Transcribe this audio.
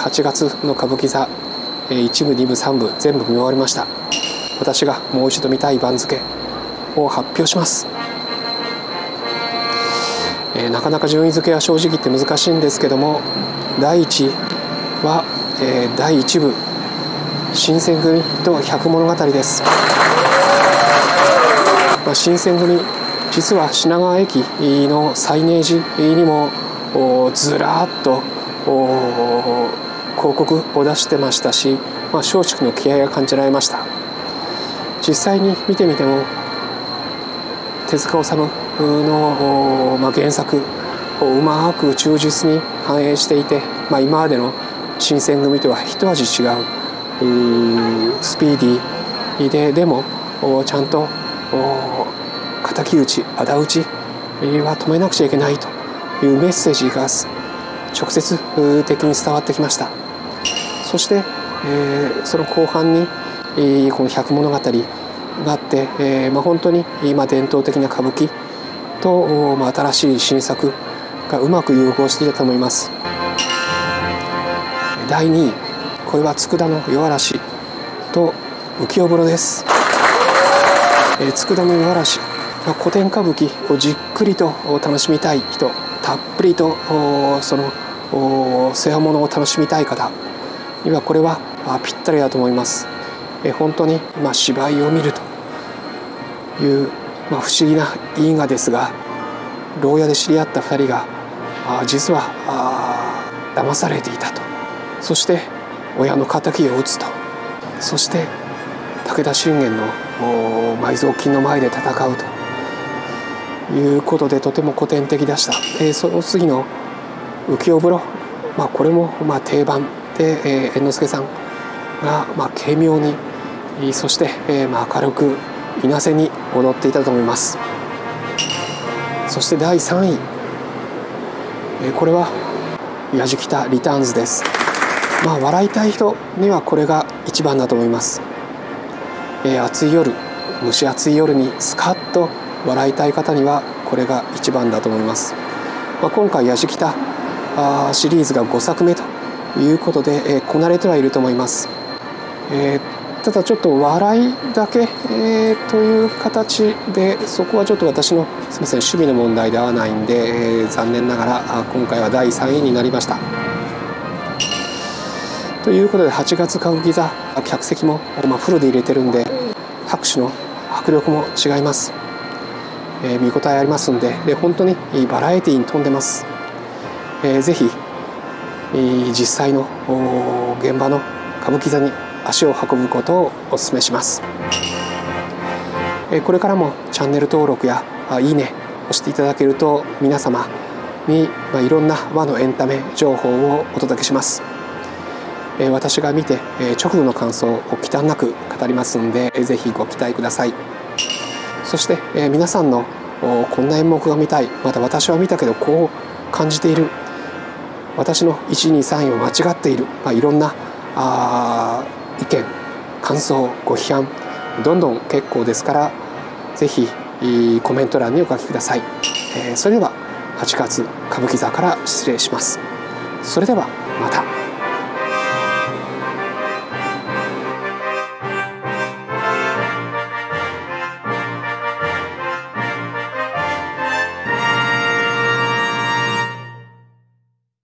8月の歌舞伎座1部2部3部全部見終わりました。私がもう一度見たい番付を発表します、えー、なかなか順位付けは正直言って難しいんですけども第1は、えー、第1部新選組と百物語です、まあ、新選組実は品川駅のサイネージにもずらっと広告を出してましたし、まあ、松竹の気合が感じられました。実際に見てみても手塚治虫の、まあ、原作をうまく忠実に反映していて、まあ、今までの新選組とは一味違うスピーディーででもちゃんと敵討ち仇討ちは止めなくちゃいけないというメッセージが直接的に伝わってきました。そして、えー、その後半に、えー、この「百物語」があって、えーまあ、本当に今伝統的な歌舞伎と、まあ、新しい新作がうまく融合していたと思います。第2位これは佃の夜嵐と浮世風呂です、えー、佃の夜嵐、まあ、古典歌舞伎をじっくりと楽しみたい人たっぷりとその世話物を楽しみたい方。にはこれはぴったりだと思います。本当にま芝居を見るという、まあ、不思議な因果ですが牢屋で知り合った2人が実は騙されていたと。そして親の敵を討つと。そして武田信玄の埋蔵金の前で戦うということでとても古典的でした、えー、その次の浮世風呂、まあ、これもまあ定番。で、えー、猿之助さんがまあ軽妙にそして、えー、まあ明るくいなせに踊っていたと思います。そして第3位、えー、これは矢じきたリターンズです。まあ笑いたい人にはこれが一番だと思います、えー、暑い夜蒸し暑い夜にスカッと笑いたい方にはこれが一番だと思います、まあ、今回矢じきたシリーズが5作目ということで、え、こなれてはいると思います、え、ただちょっと笑いだけ、え、という形でそこはちょっと私のすみません趣味の問題ではないんで、え、残念ながら今回は第3位になりました。ということで8月歌舞伎座客席も、まあ、フルで入れてるんで拍手の迫力も違います、えー、見応えありますんでで本当にバラエティーに富んでます、えー、ぜひ実際の現場の歌舞伎座に足を運ぶことをお勧めします。これからもチャンネル登録やいいね押していただけると皆様にいろんな和のエンタメ情報をお届けします。私が見て直後の感想を忌憚なく語りますんでぜひご期待ください。そして皆さんのこんな演目が見たいまた私は見たけどこう感じている私の123位は間違っている、まあ、いろんなあ意見感想ご批判どんどん結構ですから是非コメント欄にお書きください、えー、それでは8月歌舞伎座から失礼します。それではまた。